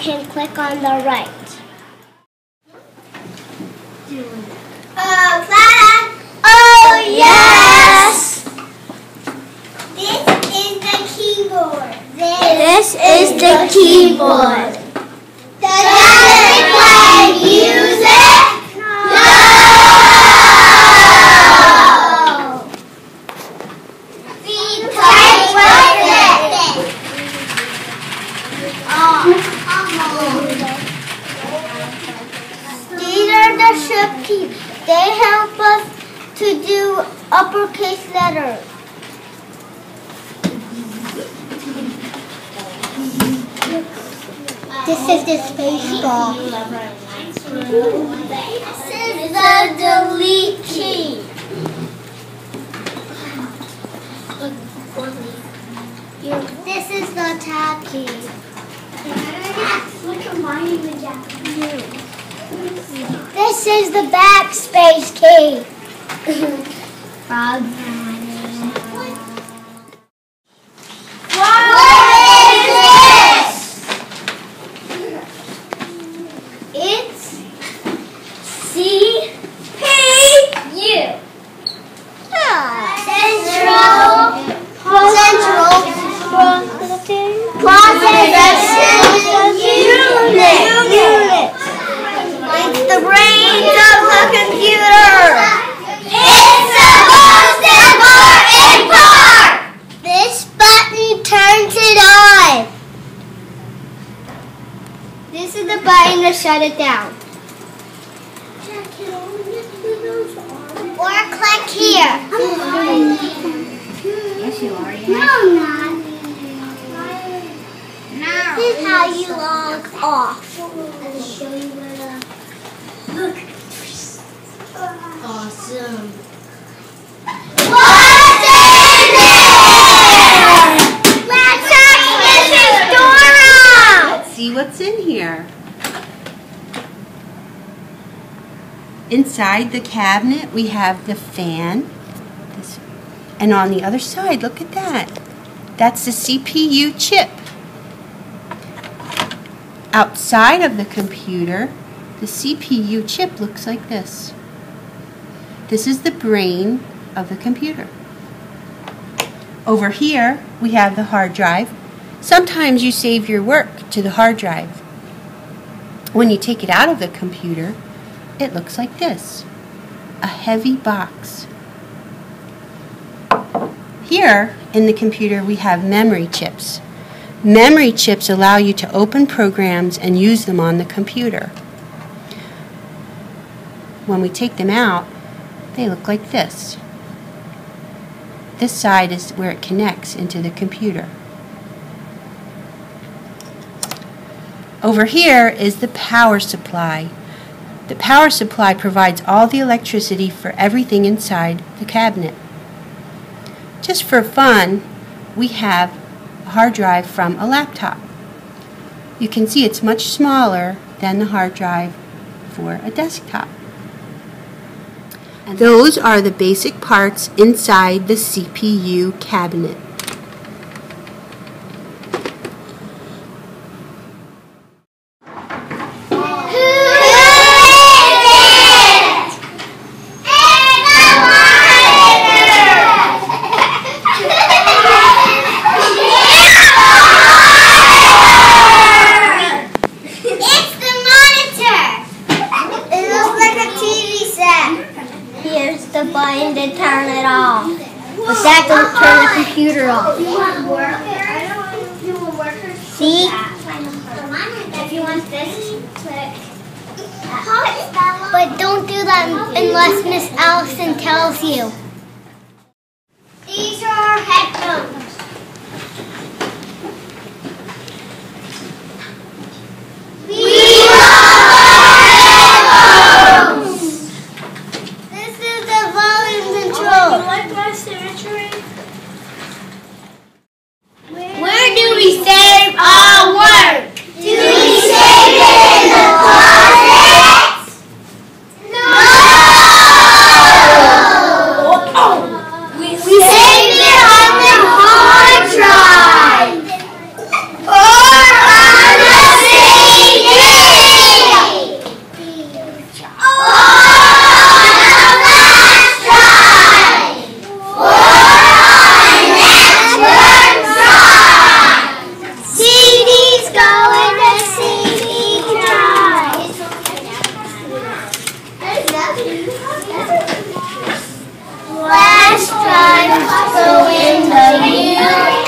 can click on the right. Oh, class! Oh, yes! This is the keyboard. This is the keyboard. Does it play music? No! Because with it. These are the shift keys. They help us do uppercase letters. This is the space bar. This is the delete key. This is the tab key. This is the backspace key. Frog. What is this? It's C P U. Central Central Processing Unit. It's the brains of the computer. It's the most important part. This button turns it on. This is the button to shut it down. Or click here. Yes, you are. No, not. This is how you log off. I'll show you where the. Look. Awesome. Inside the cabinet, we have the fan. This, and on the other side, look at that. That's the CPU chip. Outside of the computer, the CPU chip looks like this. This is the brain of the computer. Over here, we have the hard drive. Sometimes you save your work to the hard drive. When you take it out of the computer, it looks like this a heavy box. Here in the computer, we have memory chips. Memory chips allow you to open programs and use them on the computer. When we take them out, they look like this. This side is where it connects into the computer. Over here is the power supply. The power supply provides all the electricity for everything inside the cabinet. Just for fun, we have a hard drive from a laptop. You can see it's much smaller than the hard drive for a desktop. And those are the basic parts inside the CPU cabinet. Who is it? It's the monitor. It looks like a TV set. Here's the button to turn it off. But that don't turn the off. You want worker? I don't want you want workers. See? If you want this, click. But don't do that unless Miss Allison tells you. These are headphones. Last time, go in the mirror.